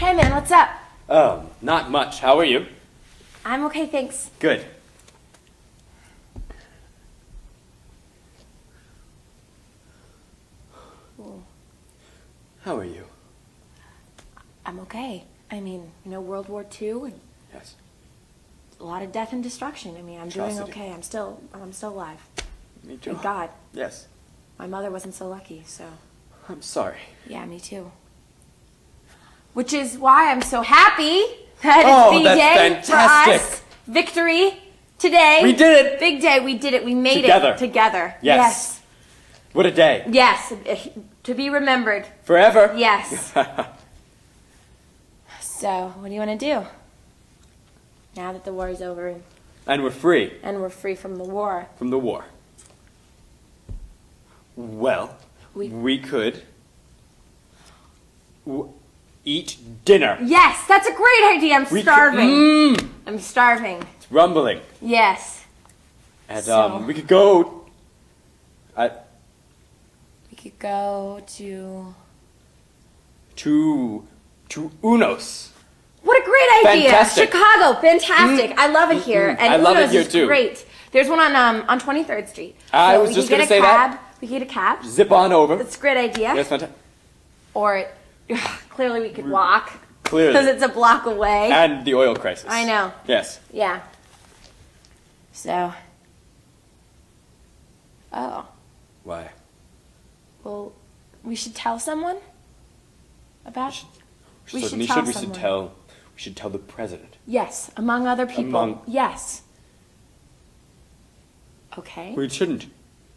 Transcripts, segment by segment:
Hey man, what's up? Oh, not much. How are you? I'm okay, thanks. Good. How are you? I'm okay. I mean, you know, World War II and Yes. a lot of death and destruction. I mean, I'm doing okay. I'm still, I'm still alive. Me too. Thank God. Yes. My mother wasn't so lucky, so I'm sorry. yeah, me too. Which is why I'm so happy that Oh, it's that's D-Day for us. Victory today. We did it. Big day. We did it. We made Together. it together. Yes. What a day. Yes. Yes. To be remembered. Forever. Yes. So, what do you want to do? Now that the war is over and we're free and we're free from the war, from the war. Well, We- we, could eat dinner. yes, that's a great idea. I'm We could- starving. Mm, I'm starving. it's rumbling. Yes. And So- um, we could go. I, We could go to. to to Unos. What a great idea! Fantastic. Chicago, fantastic. I love it here, and I love it Uno's here is too. Great. There's one on um on 23rd Street. I was we just gonna get a say that. cab. We could get a cab. Zip on over. That's a great idea. Yes, fantastic. Or clearly we could walk Clearly. because it's a block away. And the oil crisis. I know. Yes. Yeah. So. Oh. Why? Well, we should tell someone about. We should we tell should we someone. should tell we should tell the president. Yes, among other people. Among- Yes. Okay. We shouldn't.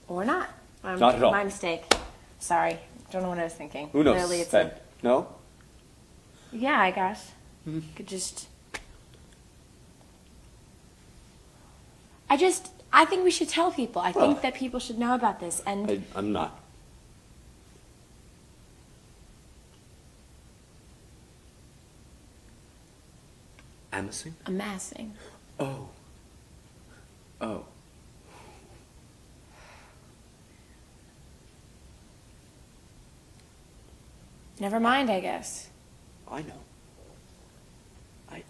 Or not. Um, Not at all. My mistake. Sorry. Don't know what I was thinking. Who knows? Clearly it's then? No. yeah, I guess. Hmm. Could just. I just. I think we should tell people. I Well. think that people should know about this. And I, I'm not. Amassing? amassing. Oh. Oh. Never mind, I guess. Oh, I know. I.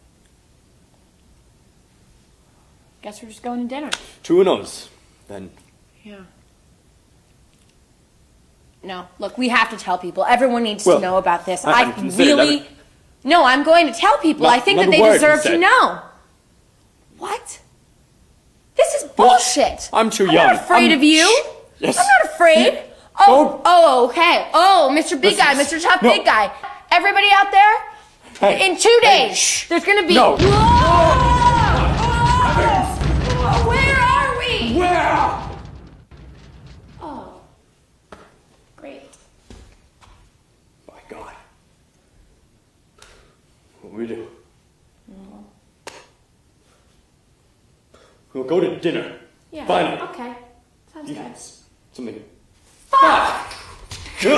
Guess we're just going to dinner. To Unos. Then. Yeah. No, look, we have to tell people. Everyone needs Well, to know about this. I I, really. No, I'm going to tell people. Not- I think that they deserve to know. What? This is bullshit. I'm too young. I'm not afraid I'm- of you. Yes. I'm not afraid. Oh, Oh. oh, okay. Oh, Mr. Big Guy, Mr. Tough No. Big Guy. Everybody out there, Hey. in two Hey, days, shh. there's gonna be. No. Whoa! Whoa! Where are we? Where? Oh, great. By God. What we do? Mm-hmm. We'll go to dinner. Yeah. Finally. Okay. Sounds good. Something. 爸。这